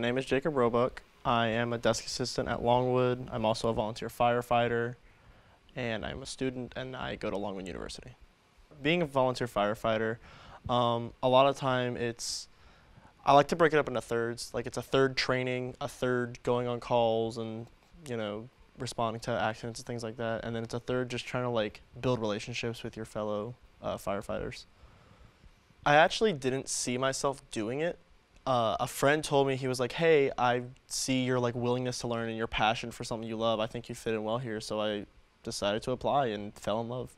my name is Jacob Roebuck. I am a desk assistant at Longwood. I'm also a volunteer firefighter, and I'm a student, and I go to Longwood University. Being a volunteer firefighter, um, a lot of time it's I like to break it up into thirds. Like it's a third training, a third going on calls, and you know responding to accidents and things like that, and then it's a third just trying to like build relationships with your fellow uh, firefighters. I actually didn't see myself doing it uh, a friend told me he was like, "Hey, I see your like willingness to learn and your passion for something you love. I think you fit in well here." So I decided to apply and fell in love.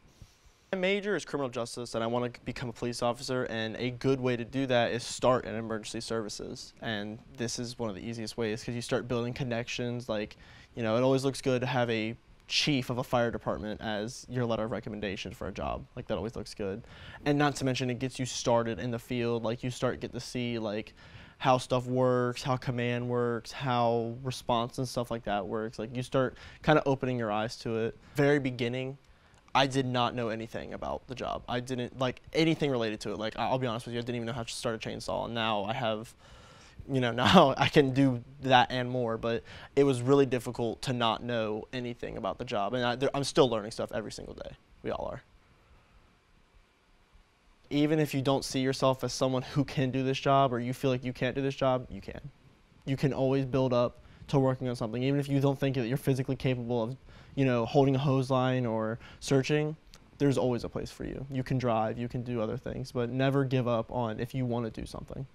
My major is criminal justice, and I want to become a police officer. And a good way to do that is start in emergency services. And this is one of the easiest ways because you start building connections. Like, you know, it always looks good to have a chief of a fire department as your letter of recommendation for a job. Like that always looks good. And not to mention it gets you started in the field. Like you start get to see like how stuff works, how command works, how response and stuff like that works. Like you start kind of opening your eyes to it. Very beginning, I did not know anything about the job. I didn't like anything related to it. Like I'll be honest with you, I didn't even know how to start a chainsaw. And now I have you know, now I can do that and more, but it was really difficult to not know anything about the job. And I, am still learning stuff every single day. We all are. Even if you don't see yourself as someone who can do this job or you feel like you can't do this job, you can. You can always build up to working on something. Even if you don't think that you're physically capable of, you know, holding a hose line or searching, there's always a place for you. You can drive, you can do other things, but never give up on if you want to do something.